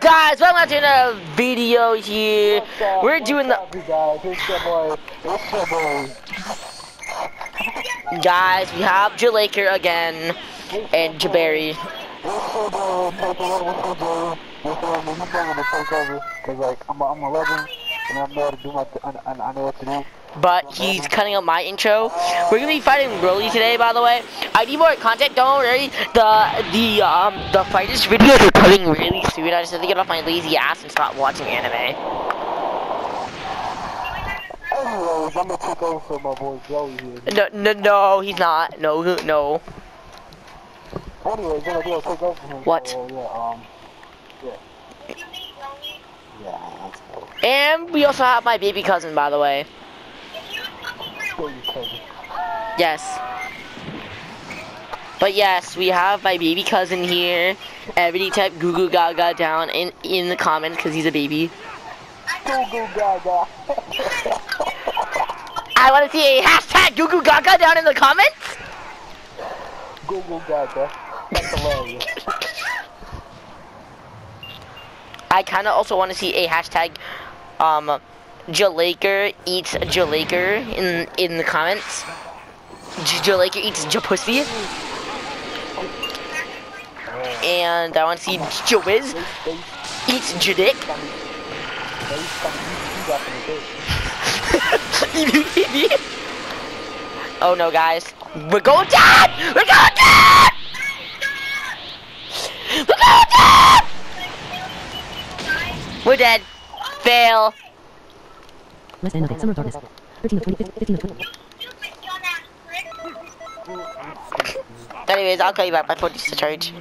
up, guys? Welcome to the video here. We're doing the guys. It's your boy. It's your boy. guys. We have Jalaker again and Jabari. It's your boy. Take over. It's your boy. It's your boy. I'm going to take over. Cause like I'm a, I'm a legend and I know how to do my th- and, and I know what to do. But he's cutting up my intro. We're gonna be fighting Broly today, by the way. I need more content. Don't worry. The the um the fighters videos are coming really soon. I just have to get off my lazy ass and stop watching anime. Anyways, I'm gonna take over for my boy Joey here. No, no, no, he's not. No, no. Anyways, what I do, I'll take over for him. What? So, yeah, um, yeah. Yeah. And we also have my baby cousin, by the way. Baby cousin. Yes. But yes, we have my baby cousin here. Everybody type Goo Goo Gaga down in in the comments because he's a baby. Go, go, gaga. I want to see a hashtag Goo Goo Gaga down in the comments. go, go, gaga. That's hilarious. I kind of also want to see a hashtag um Jalaker eats Jalaker in in the comments. J- Jalaker eats Japussy. And I want to see Jawiz eats Jadick. oh no, guys. We're going down! We're going down! We're going down! We're dead. Fail. End of it. Summer of darkness. 13 of 20. 15 of 20. Anyways, I'll call you back. My phone needs to charge.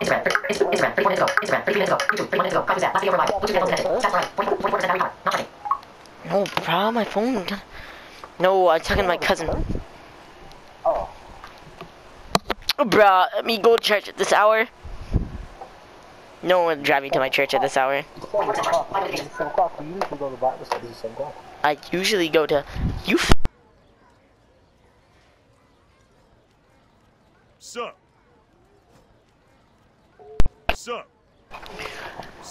Instagram. Instagram. Instagram. 34 minutes ago. Instagram. 33 minutes ago. YouTube. 31 minutes ago. Last video over live. Bluetooth headphones connected. Stats right. 44% battery. Not charging. No, bro, my phone. No, I'm talking to my cousin. oh, Bruh, let me go to church at this hour. No one drive me to my church at this hour. it's 7 o'clock. It's 7 o'clock. We usually go to Bible study at 7 o'clock. I usually go to you. F- Sup? Sup?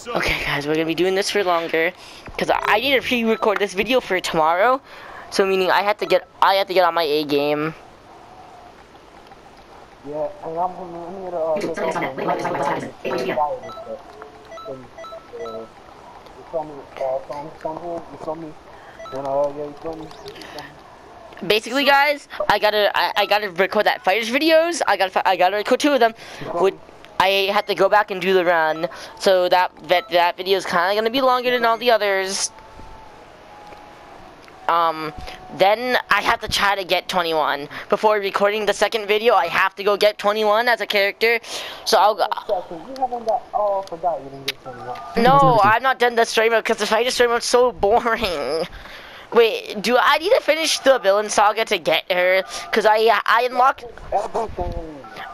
Okay, guys, we're gonna be doing this for longer because I need to pre-record this video for tomorrow. So meaning I have to get I have to get on my A game. Yeah. Basically, guys, I gotta I, I gotta record that fighters videos. I gotta I gotta record two of them. Would I have to go back and do the run, so that that that video is kind of gonna be longer than all the others. Um, then I have to try to get 21 before recording the second video. I have to go get 21 as a character, so I'll go. Oh, forgot you didn't get 21. No, I'm not done the story mode because the fighter story mode's so boring. Wait, do I need to finish the villain saga to get her? Cause I I unlocked.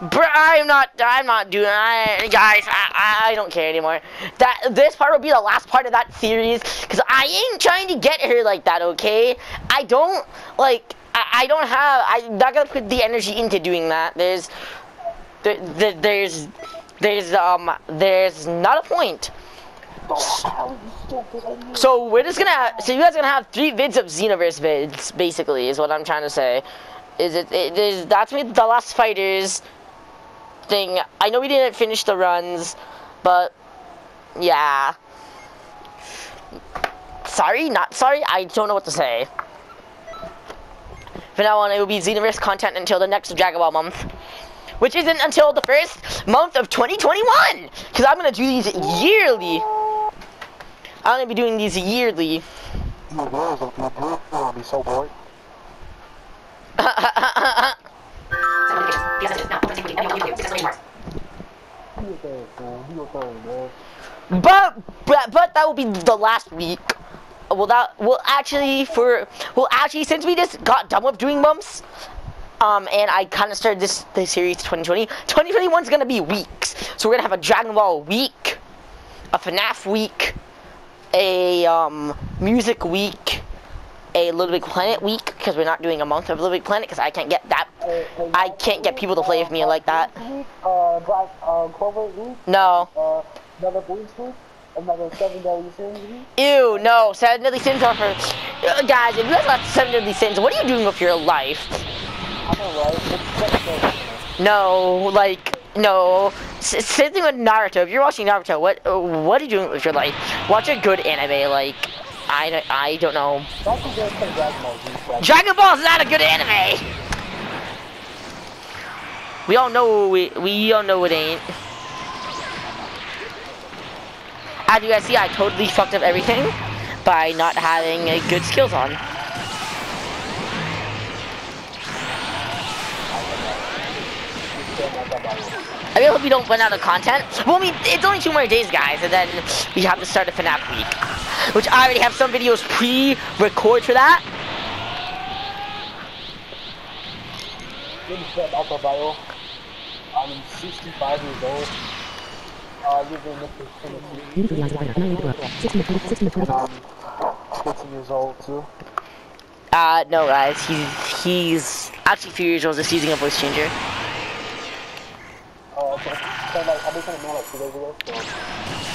Bruh, I'm not. I'm not doing. I, guys, I, I don't care anymore. That this part will be the last part of that series. Cause I ain't trying to get her like that. Okay, I don't like. I, I don't have. I'm not gonna put the energy into doing that. There's, there, there, there's, there's um, there's not a point. So we're just gonna. So you guys are gonna have three vids of Xenoverse vids, basically, is what I'm trying to say. Is it? it is that's me the last fighters thing. I know we didn't finish the runs, but yeah. Sorry, not sorry. I don't know what to say. From now on, it will be Xenoverse content until the next Dragon Ball month, which isn't until the first month of 2021. Because I'm gonna do these yearly. I'm gonna be doing these yearly. Your girls, your girls will be so bored. Seven notifications. PS messages. Now. 14 Any on YouTube. Six exclamation marks. Do your thing, man. Do your thing, man. But, but but that will be the last week. Well, that well actually for well actually since we just got done with doing bumps, um, and I kind of started this this series 2020. 2021 is gonna be weeks, so we're gonna have a Dragon Ball week, a FNAF week, a um music week, a Little Big Planet week because we're not doing a month of Little Big Planet because I can't get that. I can't get people to play with me like that. No, uh? Ew, no, seven deadly sins are for Uh, guys. If you guys watch seven deadly sins, what are you doing with your life? No, like no. S- same thing with Naruto. If you're watching Naruto, what what are you doing with your life? Watch a good anime. Like I don't, I don't know. Don't forget to Dragon Ball Z. Dragon Dragon Ball is not a good anime. We all know we we all know it ain't. As you guys see, I totally fucked up everything by not having a good skills on. I really hope we don't run out of content. Well, I mean, it's only two more days, guys, and then we have to start a FNAF week. Which I already have some videos pre-record for that. Good step, Alpha Bio. I'm 65 years old. Uh, live in Memphis, Tennessee. User realized wider. Unknown interrupt. 16 to 20, 16 And 25. I'm 15 years old too. Uh, no, guys, he's, he's actually a few years old, just using a voice changer. Oh, okay. So like, been kind of mad like two days ago, so.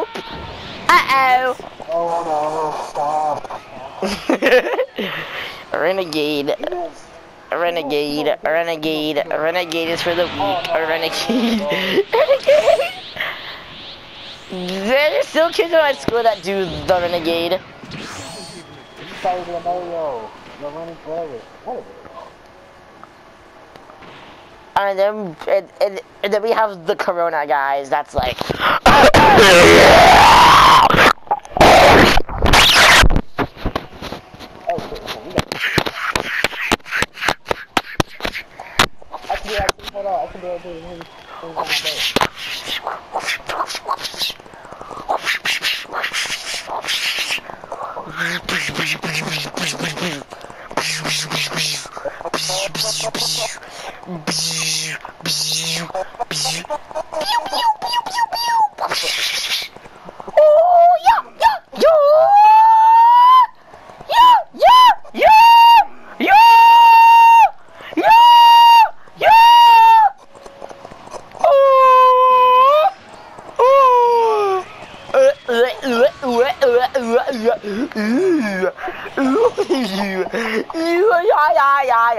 Oh! Uh-oh! Oh no, stop. Renegade. Renegade. Renegade. Renegade is for the weak. Renegade. Renegade! There's still kids in my school that do the Renegade. And then, and, and, and then we have the Corona guys. That's like. I should be able to use things on my base.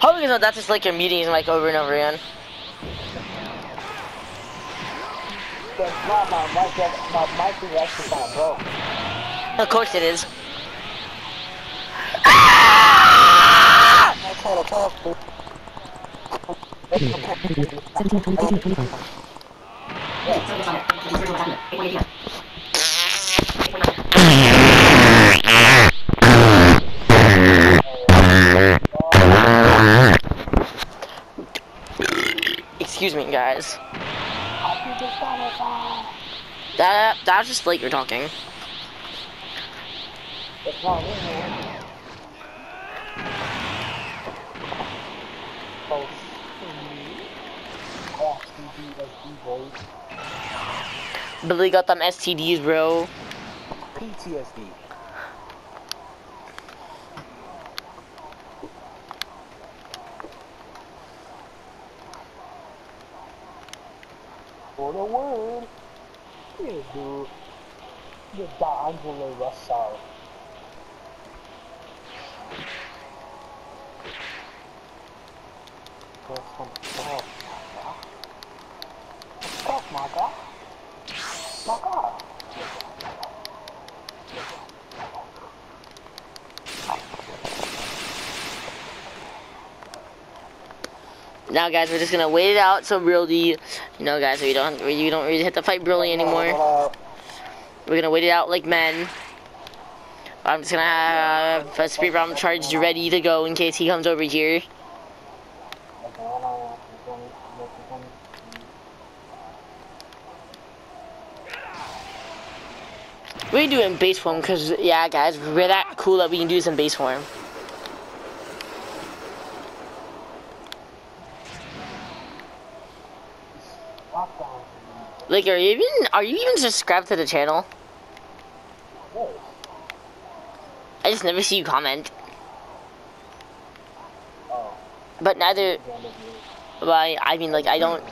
How do you know that's just like your meetings like over and over again? My, my, is actually kind of broke. Of course it is. My ah! guys. That that was just like you're talking. Billy got them STDs, bro. PTSD. for the win. You do. The D'Angelo Russell. That's from Fuck Maga. Stop, Maga. Maga. Now, guys, we're just gonna wait it out so Broly, you know, guys, we don't, we don't really hit the fight Broly anymore. We're gonna wait it out like men. I'm just gonna have a spirit bomb charged ready to go in case he comes over here. We do it in base form because, yeah, guys, we're that cool that we can do this in base form. Like, are you even are you even subscribed to the channel? I just never see you comment. But neither. Well, I, I mean, like, I don't,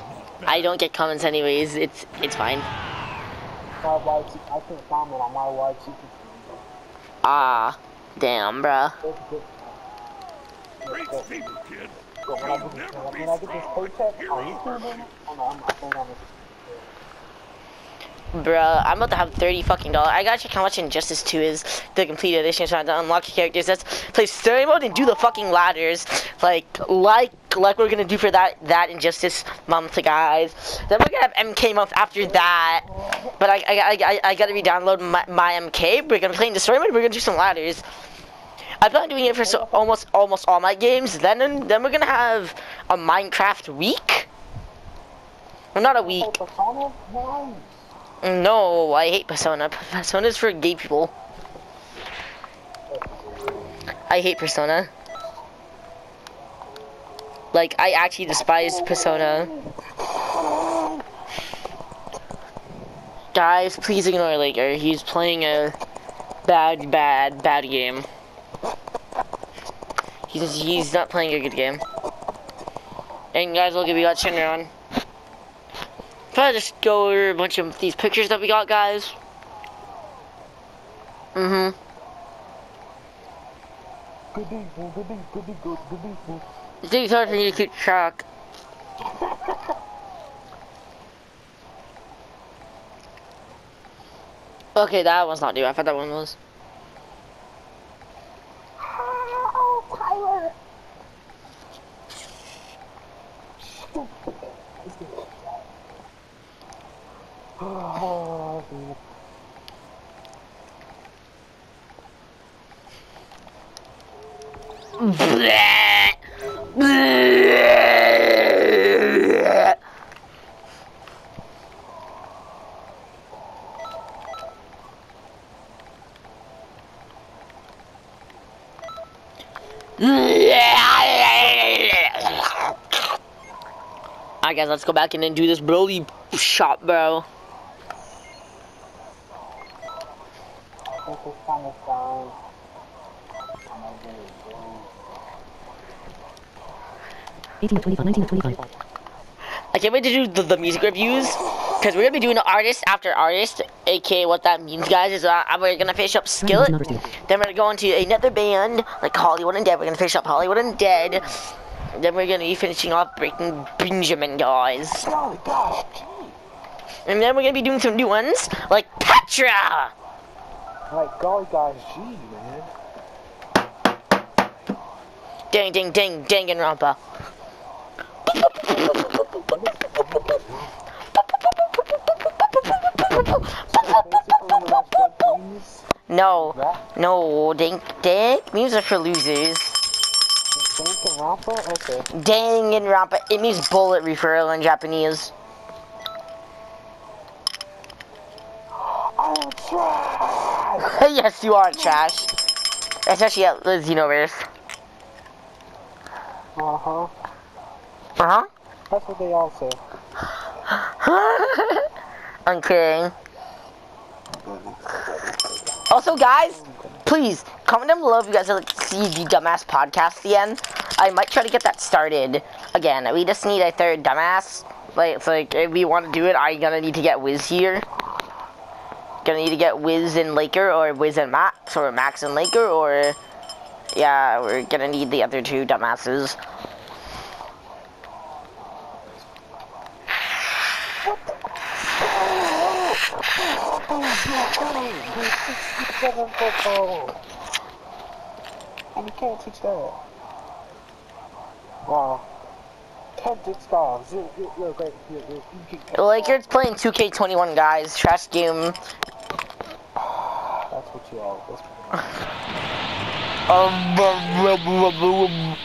I don't get comments anyways. It's, it's fine. My white chicken, I can't comment on my white chicken. Ah, damn, bruh. It's good. Great people, kid. But when I get this, when I get this paycheck on YouTube, man, I'm, I'm, I think I'm Bruh, I'm about to have 30 fucking dollars. I gotta check how much Injustice 2 is, the complete edition, have to unlock characters. Let's play story mode and do the fucking ladders. Like, like, like we're gonna do for that, that Injustice month, guys. Then we're gonna have MK month after that. But I, I, I, I gotta re-download my, my MK. We're gonna be playing the story mode, we're gonna do some ladders. I plan on doing it for so, almost, almost all my games. Then, then we're gonna have a Minecraft week. Well, not a week. No, I hate Persona. Persona's for gay people. I hate Persona. Like, I actually despise Persona. Guys, please ignore Laker. He's playing a bad, bad, bad game. He's, he's not playing a good game. And guys, look, we got Shenron. Probably just go over a bunch of these pictures that we got, guys. Mm-hmm. Good think it's hard for me to keep track. Okay, that one's not new. I thought that one was. Oh, Tyler. Oh, dude. Bleh. Bleh. Alright guys, let's go back in and do this Broly shot, bro. This is kind of fun. I'm gonna get it, bro. 18 of 25, 19 of 25. I can't wait to do the, the music reviews because we're gonna be doing artist after artist, aka what that means, guys. Is uh, we're gonna finish up Skillet, then we're gonna go into another band like Hollywood Undead. We're gonna finish up Hollywood Undead. Then we're gonna be finishing off Breaking Benjamin, guys. Oh, gosh. And then we're gonna be doing some new ones like Petra. Like, golly gosh, G, man. Ding, ding, ding, ding, and Basically, No, rap, no, ding, ding. Music for losers. Think and Rampa? Okay. Danganronpa. It means bullet referral in Japanese. I'm trash! yes, you are trash. Especially at the Xenoverse. Uh-huh. Uh-huh. That's what they all say. Kidding. Also, guys, please comment down below if you guys like to see the dumbass podcast again. I might try to get that started again. We just need a third dumbass. Like, like if we want to do it, I'm gonna need to get Wiz here. Gonna need to get Wiz and Laker, or Wiz and Max, or Max and Laker, or yeah, we're gonna need the other two dumbasses. Football. And you can't teach that. Wow. Ten dick stars. You're, you're, you're great. You're, you're, you can, Lakers playing 2K21, guys. Trash game. that's what you are. That's Um, bum, bum, bum, bum.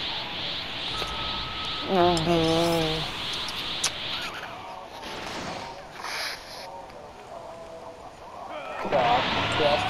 Mm. cock. That's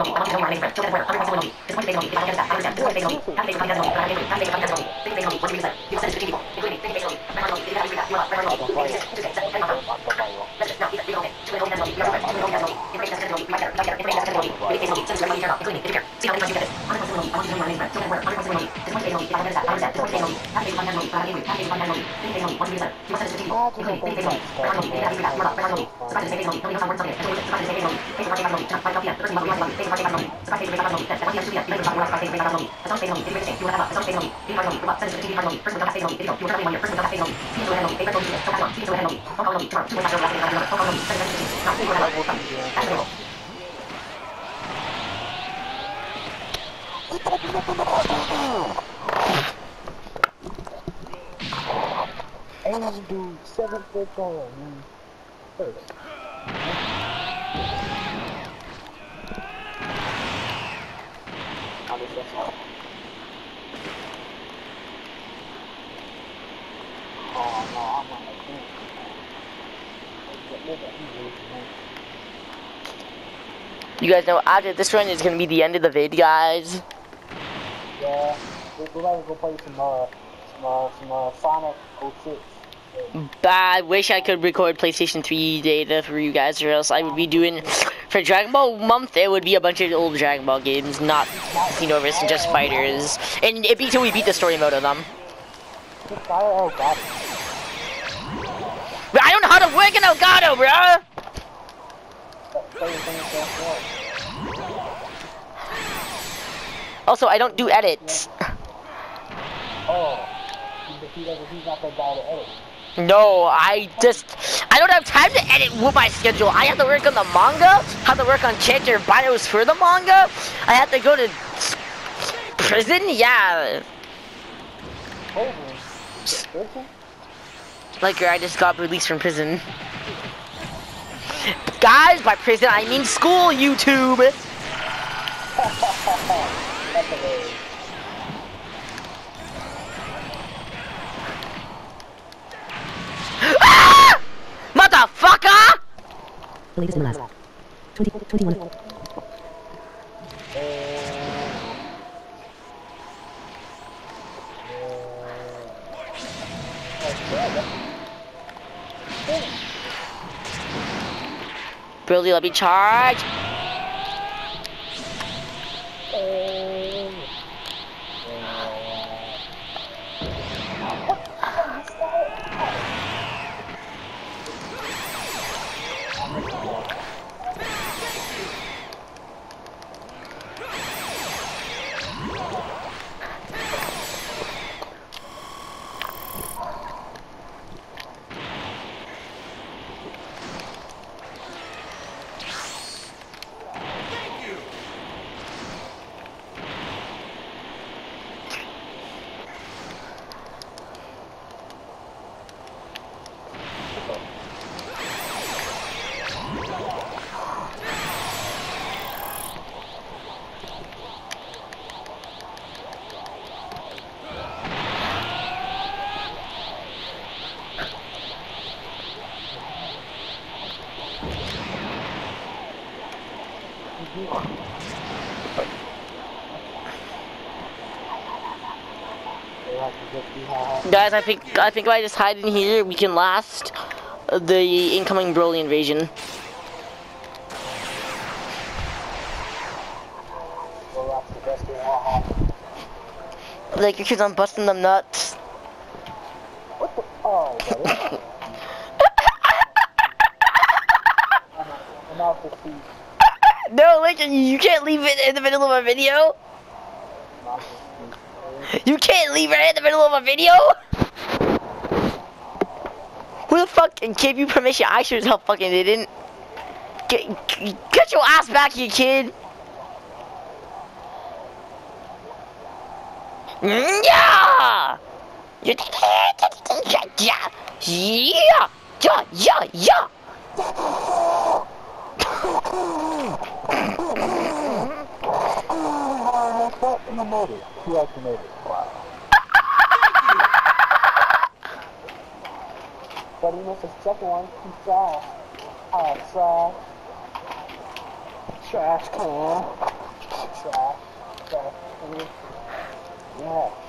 that's fucking man. Ah, I'm lost! Hey, what the fuck is that? Uh, Asian dude, seven foot tall, man. First. How does that sound? Oh no, I'm on the bench. Look at me, man. You guys know after this run is gonna be the end of the vid, guys. Yeah, we- we're gonna go play some uh, some uh, some uh, Sonic 06. But I wish I could record PlayStation 3 data for you guys, or else I would be doing for Dragon Ball month. It would be a bunch of old Dragon Ball games, not Xenoverse and just fighters. And it'd be till we beat the story mode of them. I don't know how to work an Elgato, bruh. Play the thing that's well. Also, I don't do edits. No, I just I don't have time to edit with my schedule. I have to work on the manga, have to work on character bios for the manga. I have to go to prison. Yeah. Like I just got released from prison. Guys, by prison I mean school. YouTube. Ah! Motherfucker! Latest the last. 20, 21. Brilliant, let me charge. Guys, I think I think if I just hide in here, we can last the incoming Broly invasion. Like, because I'm busting them nuts. What the? Oh. No, Lincoln, you can't leave it in the middle of a video. I'm out to see. You can't leave it in the middle of a video. Who the fuck gave you permission? I sure as hell fucking didn't. Get, get your ass back here, kid. Yeah! Yeah! Yeah! Yeah! Yeah! Yeah! In the motor. He actually made it. Wow. But he missed his second one. He's trash. Oh, trash. Trash can. Trash. Trash. Yeah.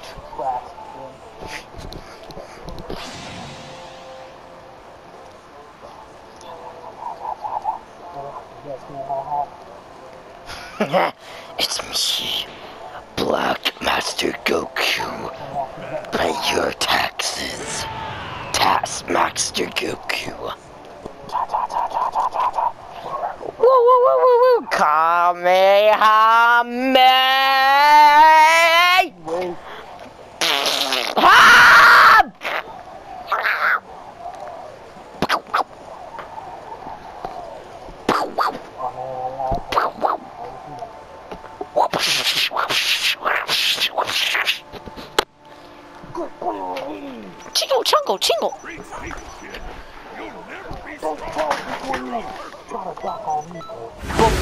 Goku. Woo woo woo woo woo! Kamehameha! Wait. Ah! Chingle, chungle, chingle.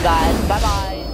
Guys. Bye bye.